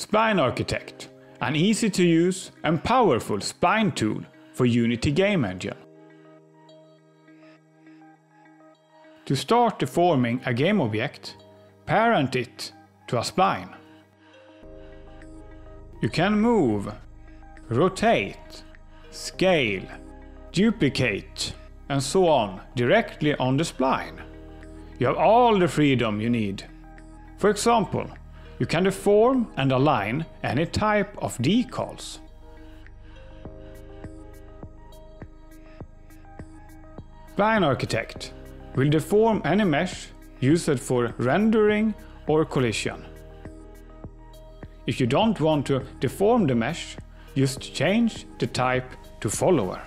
Spline Architect, an easy to use and powerful spline tool for Unity Game Engine. To start deforming a game object, parent it to a spline. You can move, rotate, scale, duplicate and so on directly on the spline. You have all the freedom you need. For example, you can deform and align any type of decals. Spline Architect will deform any mesh used for rendering or collision. If you don't want to deform the mesh, just change the type to follower.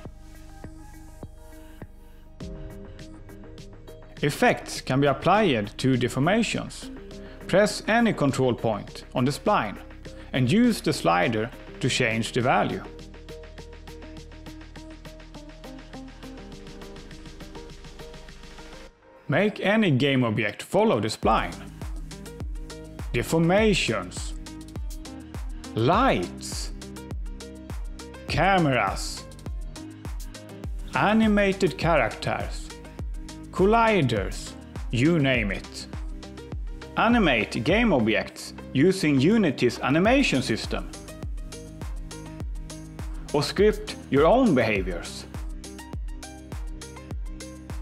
Effects can be applied to deformations. Press any control point on the spline and use the slider to change the value. Make any game object follow the spline. Deformations. Lights. Cameras. Animated characters. Colliders. You name it. Animate game objects using Unity's animation system. Or script your own behaviors.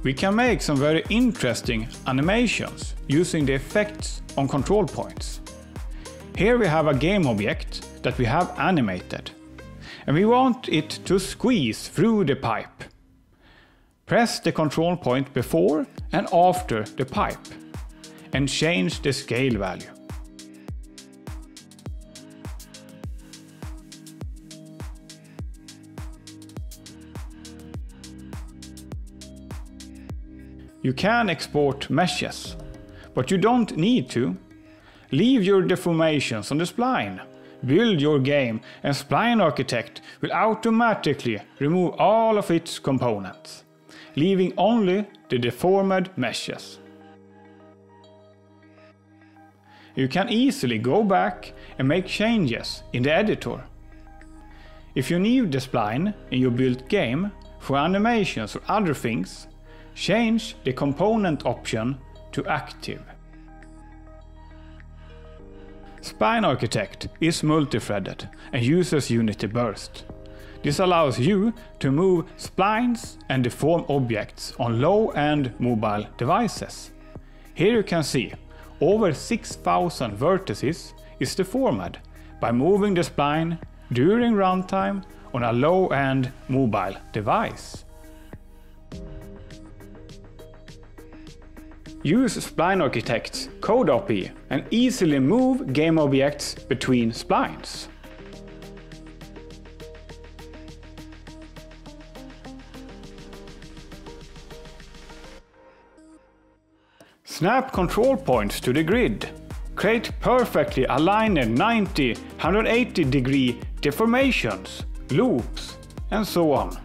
We can make some very interesting animations using the effects on control points. Here we have a game object that we have animated. And we want it to squeeze through the pipe. Press the control point before and after the pipe and change the scale value. You can export meshes, but you don't need to. Leave your deformations on the spline. Build your game and Spline Architect will automatically remove all of its components, leaving only the deformed meshes. You can easily go back and make changes in the editor. If you need the spline in your built game for animations or other things, change the component option to active. Spline Architect is multi-threaded and uses Unity Burst. This allows you to move splines and deform objects on low-end mobile devices. Here you can see over 6000 vertices is deformed by moving the spline during runtime on a low-end mobile device. Use Spline Architect's Code API and easily move game objects between splines. Snap control points to the grid. Create perfectly aligned 90, 180 degree deformations, loops, and so on.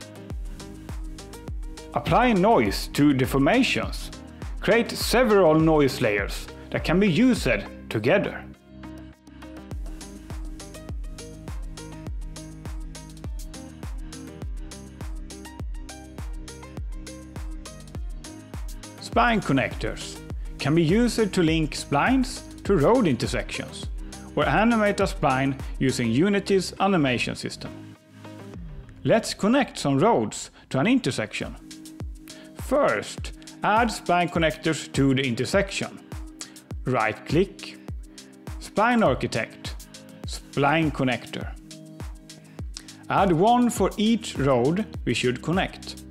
Apply noise to deformations. Create several noise layers that can be used together. Spline connectors can be used to link splines to road intersections, or animate a spline using Unity's animation system. Let's connect some roads to an intersection. First, add spline connectors to the intersection. Right-click, Spline Architect, Spline Connector. Add one for each road we should connect.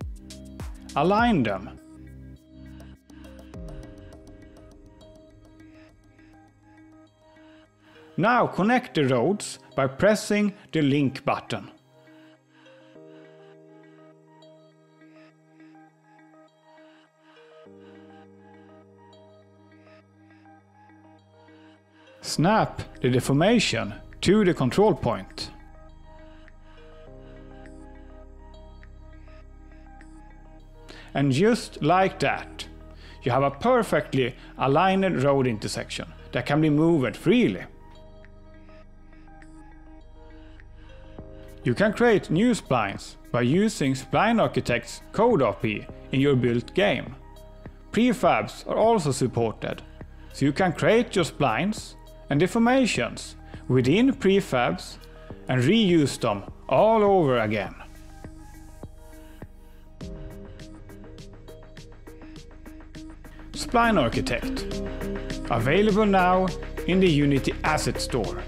Align them Now connect the roads by pressing the link button. Snap the deformation to the control point. And just like that, you have a perfectly aligned road intersection that can be moved freely. You can create new splines by using Spline Architect's Code API in your built game. Prefabs are also supported, so you can create your splines and deformations within prefabs and reuse them all over again. Spline Architect. Available now in the Unity Asset Store.